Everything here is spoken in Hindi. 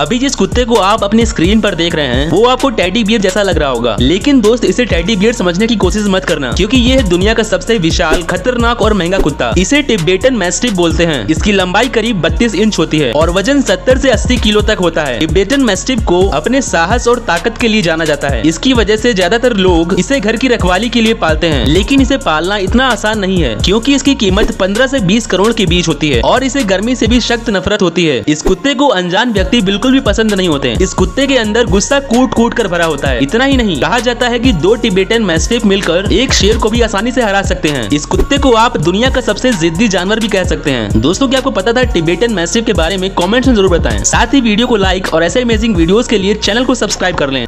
अभी जिस कुत्ते को आप अपनी स्क्रीन पर देख रहे हैं, वो आपको टेडी बियर जैसा लग रहा होगा। लेकिन दोस्त, इसे टेडी बियर समझने की कोशिश मत करना, क्योंकि ये है दुनिया का सबसे विशाल, खतरनाक और महँगा कुत्ता। इसे टिबेटन मैस्टिफ बोलते हैं। इसकी लंबाई करीब 32 इंच होती है और वज़न 70 से 80 किलो तक होता है। टिबेटन मैस्टिफ को अपने साहस और ताकत के लिए जाना जाता है। इसकी वजह ऐसी ज़्यादातर लोग इसे घर की रखवाली के लिए पालते हैं, लेकिन इसे पालना इतना आसान नहीं है, क्यूँकी इसकी कीमत पंद्रह ऐसी बीस करोड़ के बीच होती है और इसे गर्मी ऐसी भी सख्त नफरत होती है। इस कुत्ते को अनजान व्यक्ति बिल्कुल भी पसंद नहीं होते इस कुत्ते के अंदर गुस्सा कूट कूट कर भरा होता है। इतना ही नहीं, कहा जाता है की दो टिबेटन मैस्टिफ मिलकर एक शेर को भी आसानी से हरा सकते हैं। इस कुत्ते को आप दुनिया का सबसे जिद्दी जानवर भी कह सकते हैं। दोस्तों, क्या आपको पता था टिबेटन मैस्टिफ के बारे में? कमेंट्स में ज़रूर बताएँ। साथ ही वीडियो को लाइक और ऐसे अमेजिंग वीडियो के लिए चैनल को सब्सक्राइब कर लें।